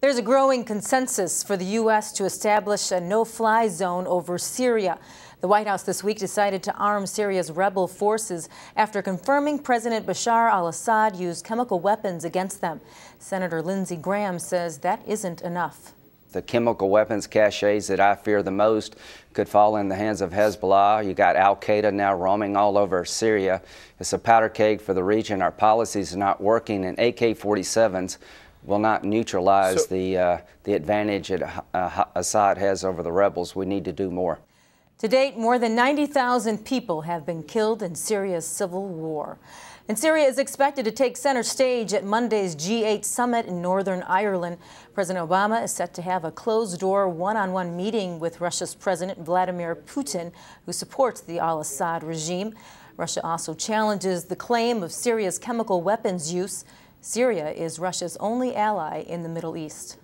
There's a growing consensus for the U.S. to establish a no-fly zone over Syria. The White House this week decided to arm Syria's rebel forces after confirming President Bashar al-Assad used chemical weapons against them. Senator Lindsey Graham says that isn't enough. The chemical weapons caches that I fear the most could fall in the hands of Hezbollah. You got Al Qaeda now roaming all over Syria. It's a powder keg for the region. Our policies are not working, and AK 47s will not neutralize so, the, uh, the advantage that uh, Assad has over the rebels. We need to do more. To date, more than 90,000 people have been killed in Syria's civil war. And Syria is expected to take center stage at Monday's G8 summit in Northern Ireland. President Obama is set to have a closed-door one-on-one meeting with Russia's President Vladimir Putin, who supports the al-Assad regime. Russia also challenges the claim of Syria's chemical weapons use. Syria is Russia's only ally in the Middle East.